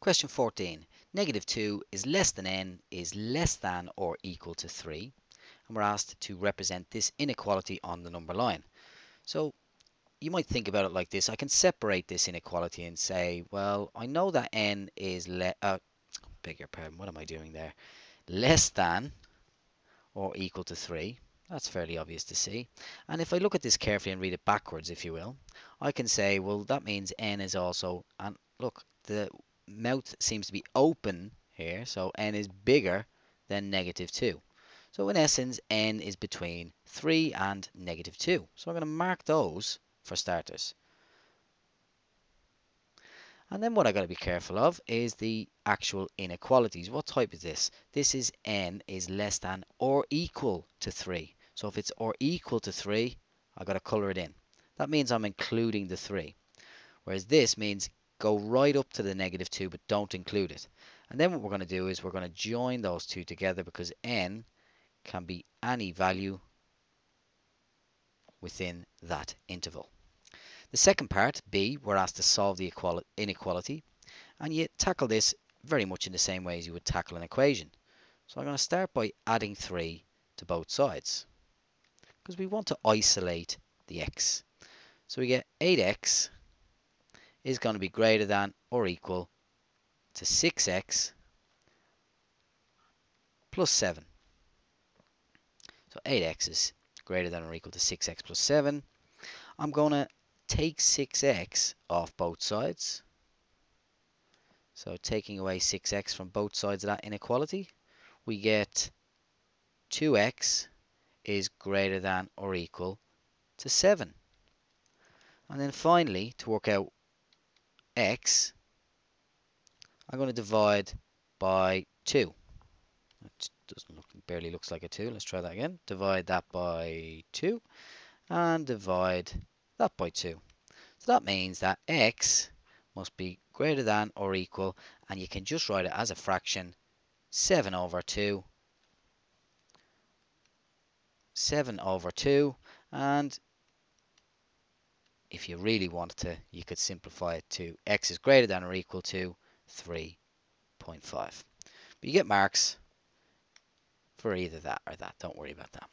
Question 14. Negative 2 is less than n is less than or equal to 3. And we're asked to represent this inequality on the number line. So you might think about it like this. I can separate this inequality and say, well, I know that n is le uh, beg your pardon, what am I doing there? Less than or equal to 3. That's fairly obvious to see. And if I look at this carefully and read it backwards, if you will, I can say, well, that means n is also, and look, the mouth seems to be open here, so n is bigger than negative 2. So in essence, n is between 3 and negative 2. So I'm going to mark those for starters. And then what I've got to be careful of is the actual inequalities. What type is this? This is n is less than or equal to 3. So if it's or equal to 3, I've got to colour it in. That means I'm including the 3. Whereas this means go right up to the negative 2 but don't include it. And then what we're going to do is we're going to join those two together because n can be any value within that interval. The second part, B, we're asked to solve the inequality and you tackle this very much in the same way as you would tackle an equation. So I'm going to start by adding 3 to both sides because we want to isolate the x. So we get 8x is going to be greater than or equal to 6x plus 7. So 8x is greater than or equal to 6x plus 7. I'm going to take 6x off both sides. So taking away 6x from both sides of that inequality, we get 2x is greater than or equal to 7. And then finally, to work out x, I'm going to divide by 2. It doesn't look, barely looks like a 2. Let's try that again. Divide that by 2 and divide that by 2. So that means that x must be greater than or equal, and you can just write it as a fraction, 7 over 2. 7 over 2, and if you really wanted to, you could simplify it to x is greater than or equal to 3.5. But you get marks for either that or that. Don't worry about that.